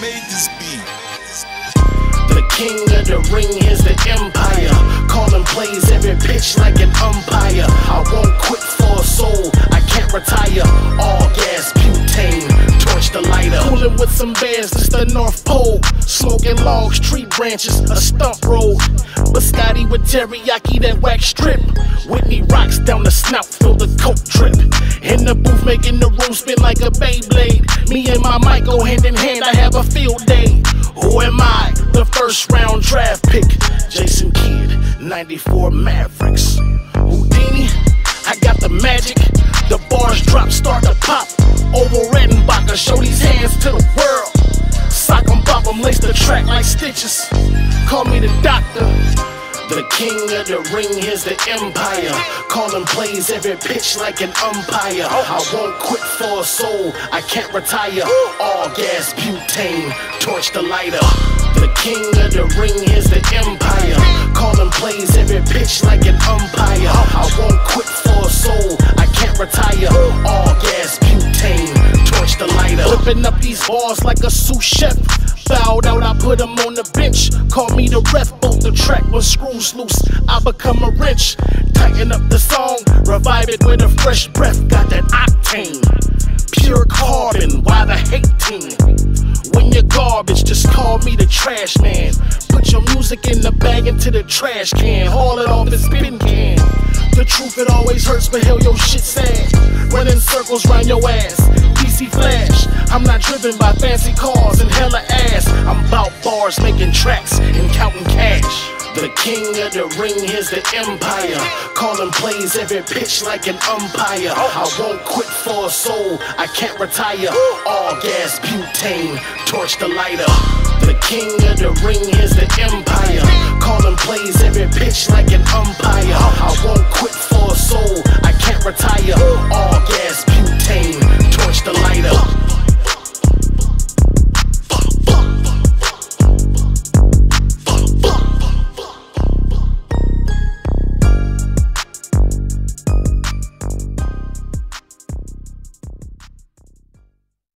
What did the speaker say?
made this beat. The king of the ring is the empire. Calling plays every pitch like an umpire. I won't quit for a soul, I can't retire. All gas, butane, torch the lighter. Cooling with some bears, this the North Pole. Smoking logs, tree branches, a stump road. Biscotti with teriyaki, that wax strip. Whitney rocks down the snout, fill the coke drip. In the booth, making the room spin like a Beyblade. Me and my mic go hand in hand, I have a field day. Who am I? The first round draft pick. Jason Kidd, 94 Mavericks. Houdini, I got the magic. The bars drop, start to pop. Orville Redenbacher, show these hands to the world. Sock 'em, bop 'em, lace the track like stitches. Call me the doctor. King of the ring is the empire. Calling plays every pitch like an umpire. I won't quit for a soul, I can't retire. All gas, butane, torch the lighter. The king of the ring is the empire. Calling plays every pitch like an umpire. I won't quit for a soul, I can't retire. All gas, butane, torch the lighter. Flipping up these bars like a sous chef. Out, I put him on the bench. Call me the ref, bolt the track when screws loose. I become a wrench. Tighten up the song, revive it with a fresh breath. Got that octane, pure carbon. Why the hating? When you're garbage, just call me the trash man. Put your music in the bag into the trash can. Haul it off the spin can. The truth, it always hurts, but hell, your shit sad. Running circles round your ass. DC Flash, I'm not driven by fancy cars and hella bars, making tracks and counting cash. The king of the ring is the empire. Calling plays every pitch like an umpire. I won't quit for a soul, I can't retire. All gas, butane, torch the lighter. The king of the ring is the empire. Calling plays every pitch like an umpire. I won't quit